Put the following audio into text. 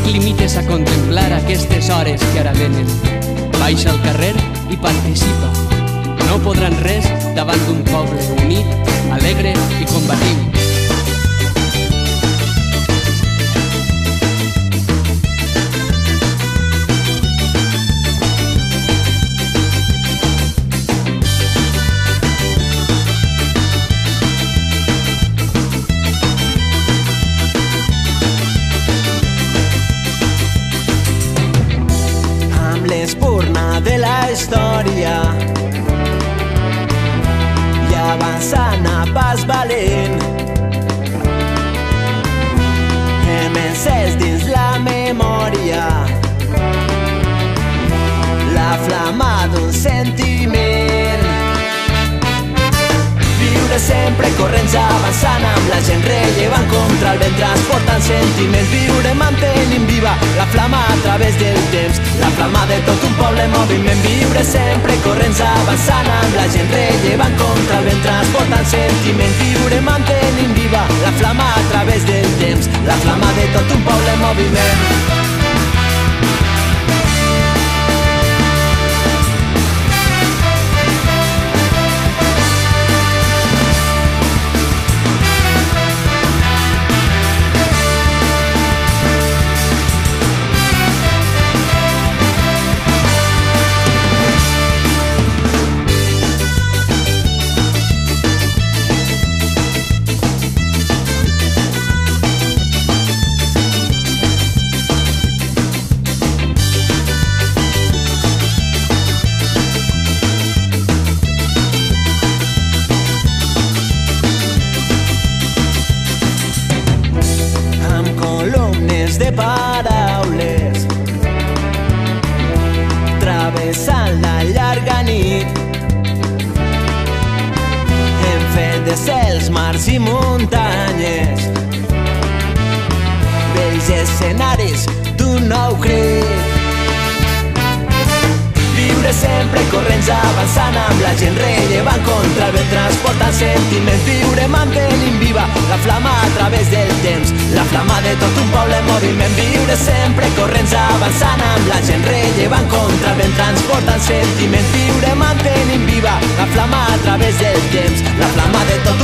et limites a contemplar aquestes hores que ara venen. Baixa al carrer i participa. No podran res davant d'un poble unit, alegre i combatiu. L'espurna de la història i avançant a pas valent sempre corrents avançant amb la gent rellevant contra el vent transportant sentiments viure mantenint viva la flama a través del temps. La flama de tot un poble en moviment viure sempre corrents avançant amb la gent rellevant contra el vent transportant sentiments viure mantenint viva la flama a través del temps. La flama de tot un poble en moviment de paraules. Travessant la llarga nit. Hem fet de cels, mars i muntanyes. Vells escenaris d'un nou crit. Viure sempre corrents avançant amb la gent rellevant contra el vent transportant sentiments viure mantenint viva la flama a través del temps la flama de tot un poble en moviment viure sempre corrents avançant amb la gent rellevant contra el vent transportant sentiments viure mantenint viva la flama a través del temps. La flama de tot